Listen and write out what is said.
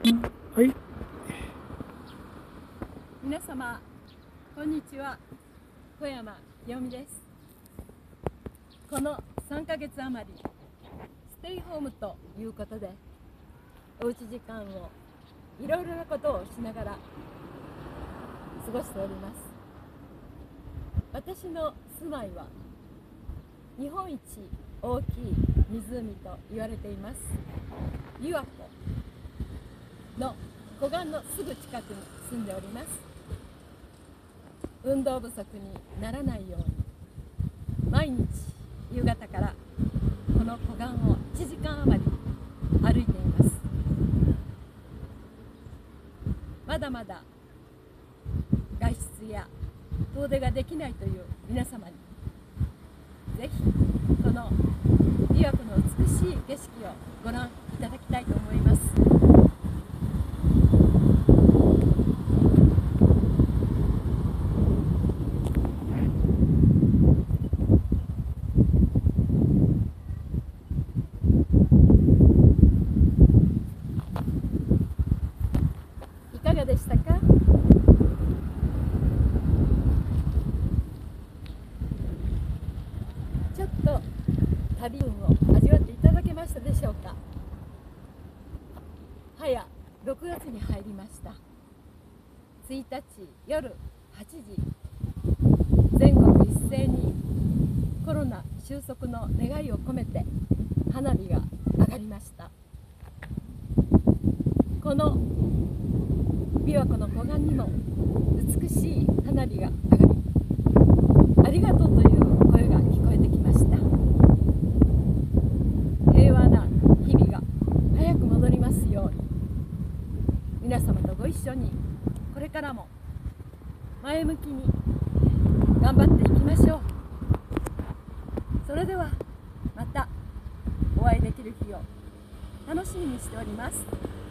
はい。皆様こんにちは。小山清美です。この3ヶ月余りステイホームということでおうち時間をいろいろなことをしながら過ごしております。私の住まいは日本一大きい湖と言われています。琵琶湖の湖岸のすぐ近くに住んでおります。運動不足にならないように毎日夕方からこの湖岸を1時間余り歩いています。まだまだ外出や遠出ができないという皆様にぜひこの琵琶湖の美しい景色をご覧いただきたいと思いますいかがでしたか？ちょっと旅運を味わっていただけましたでしょうか？早6月に入りました。1日夜8時。全国一斉にコロナ収束の願いを込めて花火が上がりました。この琵琶湖の湖岸にも美しい花火が上がりありがとうという声が聞こえてきました。平和な日々が早く戻りますように。皆様とご一緒にこれからも前向きに頑張っていきましょう。それではまたお会いできる日を楽しみにしております。